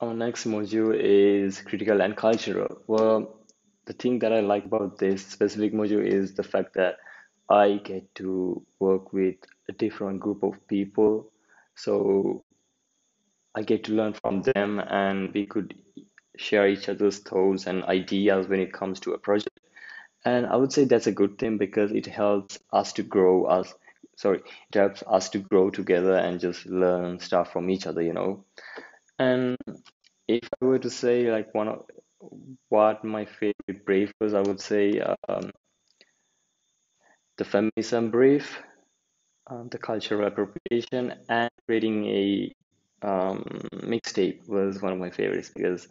Our next module is critical and cultural. Well, the thing that I like about this specific module is the fact that I get to work with a different group of people. So I get to learn from them, and we could share each other's thoughts and ideas when it comes to a project. And I would say that's a good thing because it helps us to grow us, sorry, it helps us to grow together and just learn stuff from each other, you know. And if I were to say like one of what my favorite brief was, I would say um, the feminism brief, um, the cultural appropriation, and creating a um, mixtape was one of my favorites because